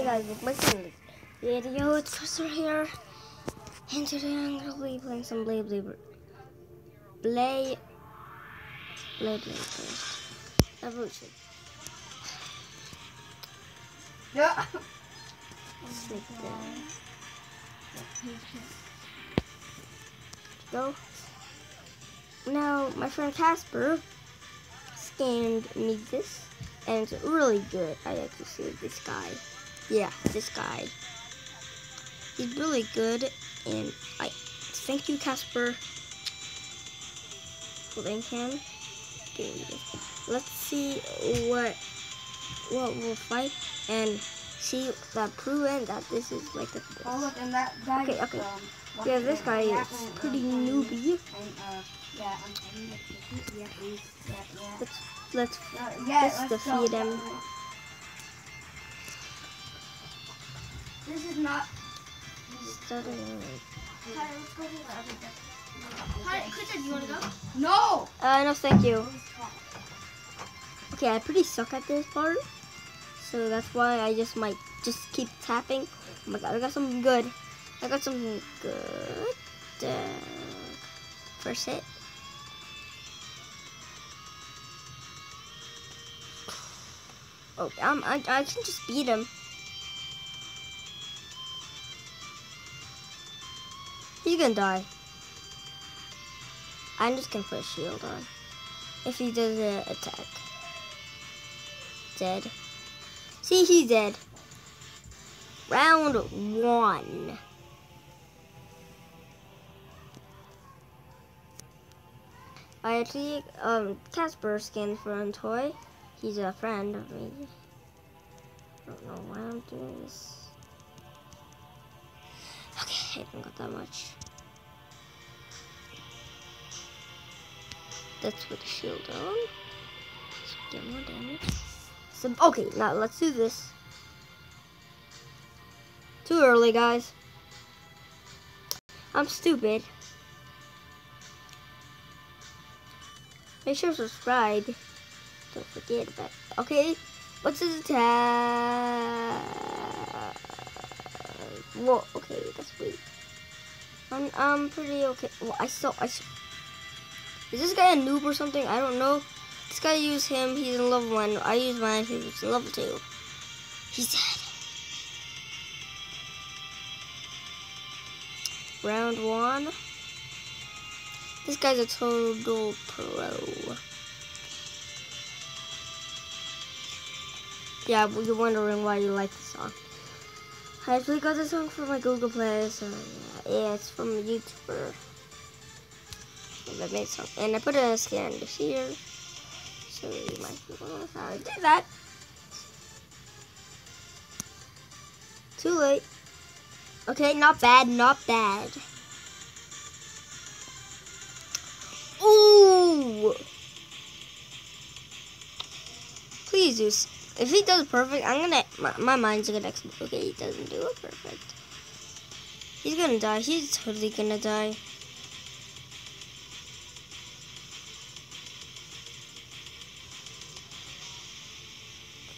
Hey guys, welcome back to this video. It's here, and today I'm gonna be playing some Blade Blade Blade Blade Blade Burst. Evolution. Yeah. Sneak there. Go. Now, my friend Casper scanned me this, and it's really good. I to see this guy. Yeah, this guy. He's really good, and I thank you, Casper, for thank him. Let's see what what we'll fight and see that proven that this is like a. Oh look, and that guy. Okay, okay. Um, Yeah, this guy is pretty newbie. Uh. Let's let's Uh, let's defeat him. This is not. start it. Hi, let's go to the other deck. Hi, you wanna go? No. Uh, no, thank you. Okay, I pretty suck at this part, so that's why I just might just keep tapping. Oh my god, I got something good. I got something good. Uh, first hit. Oh, I'm, I, I can just beat him. He's gonna die. I'm just gonna put a shield on. If he does an attack. Dead. See, he's dead. Round one. I actually, um, Casper scanned for a toy. He's a friend of me. I don't know why I'm doing this. Haven't got that much. That's with the shield on. So get more damage. So, okay, now let's do this. Too early, guys. I'm stupid. Make sure to subscribe. Don't forget about. Okay, what's his attack? Whoa. Okay, that's weird. I'm I'm pretty okay. Well, I still I. s- Is this guy a noob or something? I don't know. This guy used him. He's in level one. I use mine. He's in level two. He's dead. Round one. This guy's a total pro. Yeah, you're wondering why you like the song. I actually got this song from my Google Play, so yeah, it's from a YouTuber. that made song. And I put a scan here, so you might wondering how I did that. Too late. Okay, not bad, not bad. Ooh! Please do. If he does perfect, I'm gonna. My, my mind's gonna explode. Okay, he doesn't do it perfect. He's gonna die. He's totally gonna die.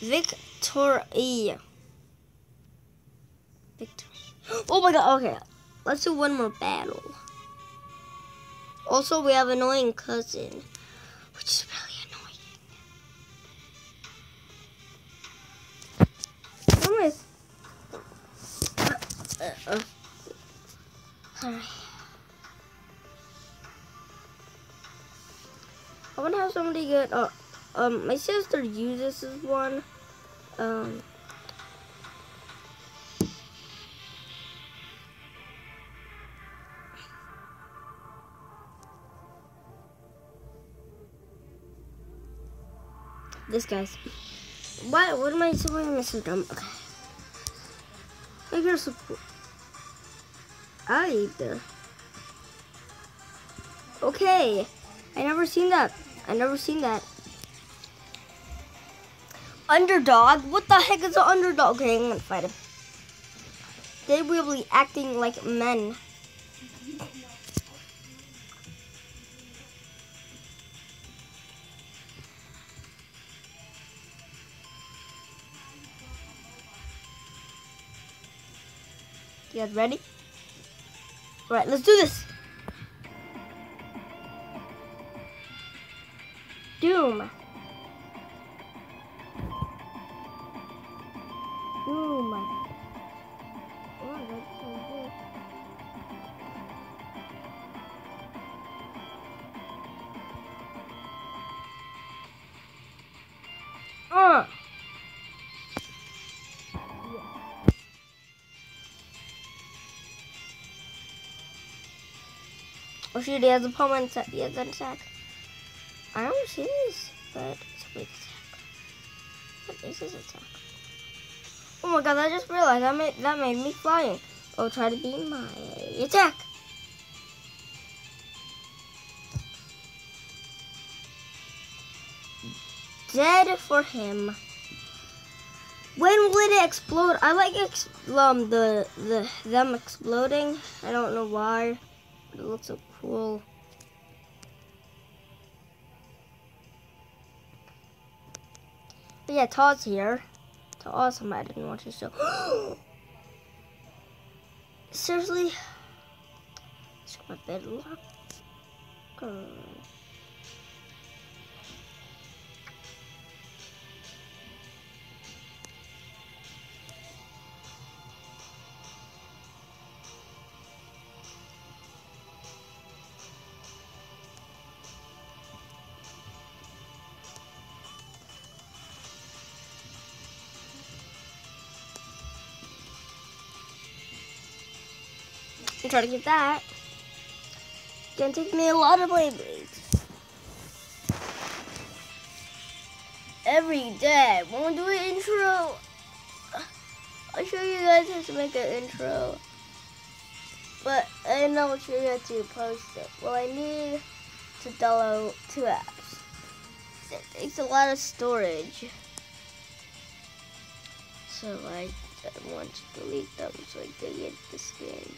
Victory. Victory. Oh my god, okay. Let's do one more battle. Also, we have annoying cousin, which is Uh, Sorry. I want to have somebody good. Uh, um, my sister uses this one. Um. This guy's. What? What am I doing? So dumb. Okay. Make her support. I eat there. Okay. I never seen that. I never seen that. Underdog? What the heck is an underdog? Okay, I'm gonna fight him. They will be acting like men. You guys ready? All right, let's do this. Doom. Doom. Oh shoot, he has a poem attack. He has an attack. I don't see this, but it's a weak attack. What is his attack? Oh my god, I just realized that made that made me flying. Oh, try to beat my attack. Dead for him. When will it explode? I like ex um the the them exploding. I don't know why. It looks so cool. But yeah, Todd's here. To awesome, I didn't want to show. Seriously? It's my bed locker. And try to get that. Gonna take me a lot of Beyblades. Every day. Wanna do an intro? I'll show you guys how to make an intro. But I know I'll show you how to post it. Well, I need to download two apps. It takes a lot of storage. So I, I want to delete them so I can get this game.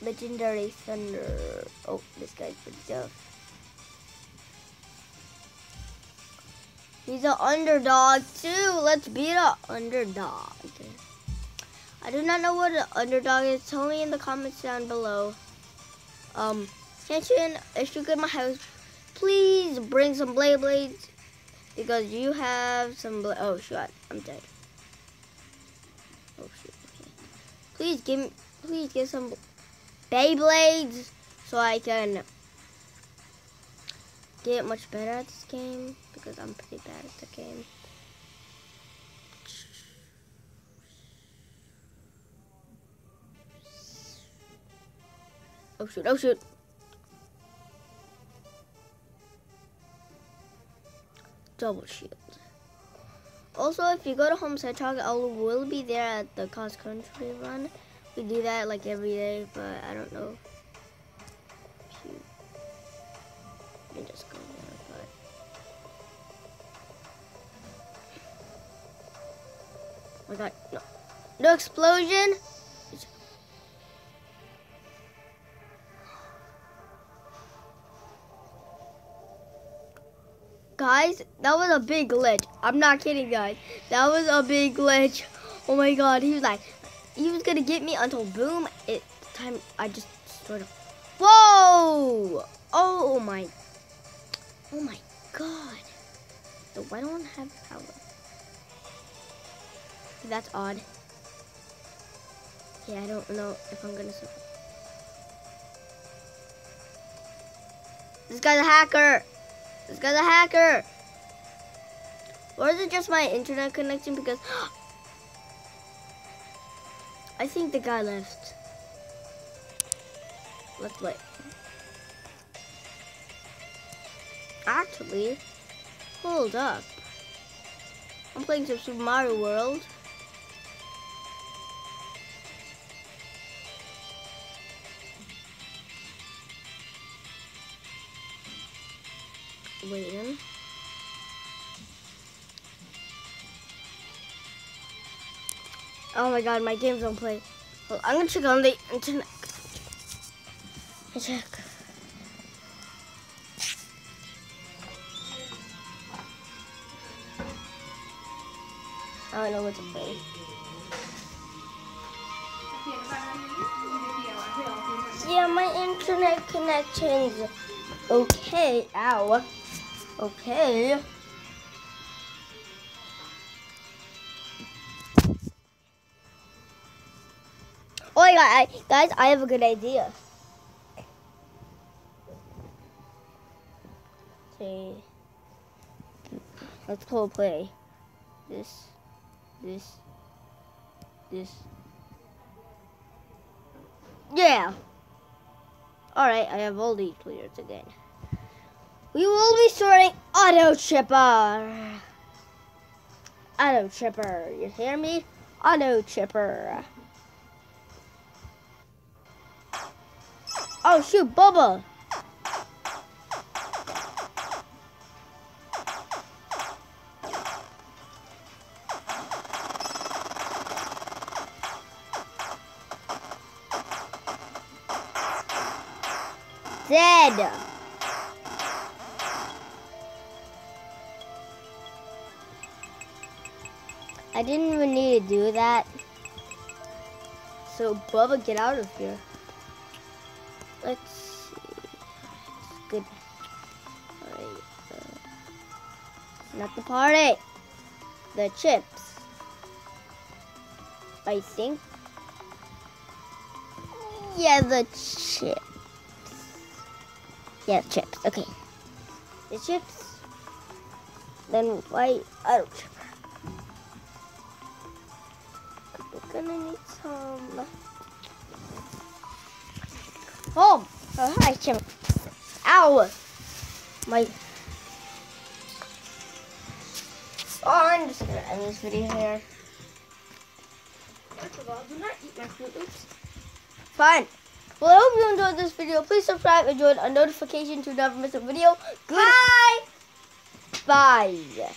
Legendary Thunder. Oh, this guy's pretty tough. He's an underdog too. Let's beat an underdog. I do not know what an underdog is. Tell me in the comments down below. Um, attention, if you get my house, please bring some blade blades because you have some. Bla oh shit, I'm dead. Oh shit. Okay. Please give me. Please get some Beyblades so I can get much better at this game because I'm pretty bad at the game. Oh shoot, oh shoot. Double shield. Also, if you go to Homestead Target, I will be there at the cross country run. We do that like every day, but I don't know. Just go there, but. Oh my god, no. No explosion! Guys, that was a big glitch. I'm not kidding, guys. That was a big glitch. Oh my god, he was like, he was gonna get me until boom, it time I just sort of Whoa! Oh my Oh my god. So why don't I have power? That's odd. Yeah, I don't know if I'm gonna survive. This guy's a hacker! This guy's a hacker! Or is it just my internet connection? Because I think the guy left. Let's wait. Actually, hold up. I'm playing some Super Mario World. Waiting. Oh my god, my games don't play. Well, I'm gonna check on the internet. Check. I don't know what to play. Yeah, my internet connection's okay. Ow. Okay. Oh my god, I, guys, I have a good idea. See, let's pull play. This, this, this. Yeah. Alright, I have all these players again. We will be sorting Auto Chipper. Auto Chipper. You hear me? Auto Chipper. Oh shoot, Bubba. Dead. I didn't even need to do that. So Bubba, get out of here. Let's see. It's good. Alright. Uh, not the party. The chips. I think. Yeah, the chips. Yeah, chips. Okay. The chips. Then why? Chipper. We're gonna need some. Oh, oh hi, Chip. Ow! My. Oh, I'm just gonna end this video here. First of all, do not eat my Froot Loops. Fine. Well, I hope you enjoyed this video. Please subscribe and join a notification to never miss a video. Goodbye. Bye.